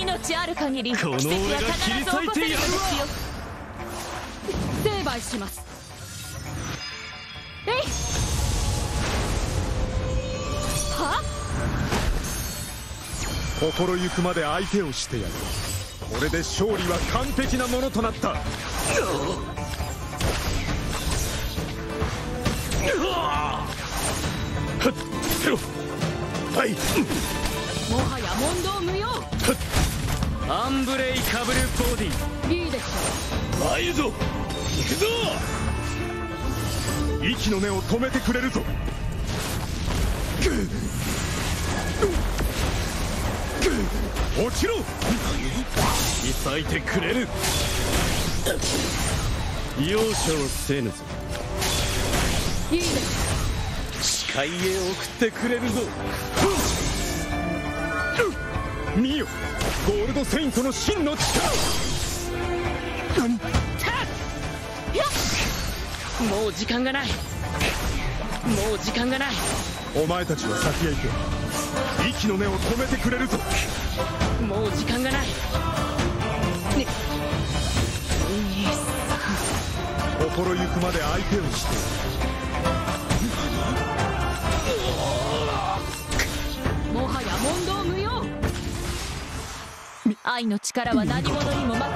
命ある限り奇跡は必ず起こせるのですよ成敗します。えい！は？心ゆくまで相手をしてやる。これで勝利は完璧なものとなった。はいうんもはや問答無用。アンブレイカブルボディ。いいでしょ参るぞ行くぞ！息の根を止めてくれるぞ。落ちろ！潔いてくれる。容赦をせぬぞ。ういいでし視界へ送ってくれるぞ見よ。ゴールドセイントの真の力。もう時間がない。もう時間がない。お前たちは先へ行け。息の根を止めてくれるぞ。もう時間がない。心ゆくまで相手をして愛の力は何者にも負け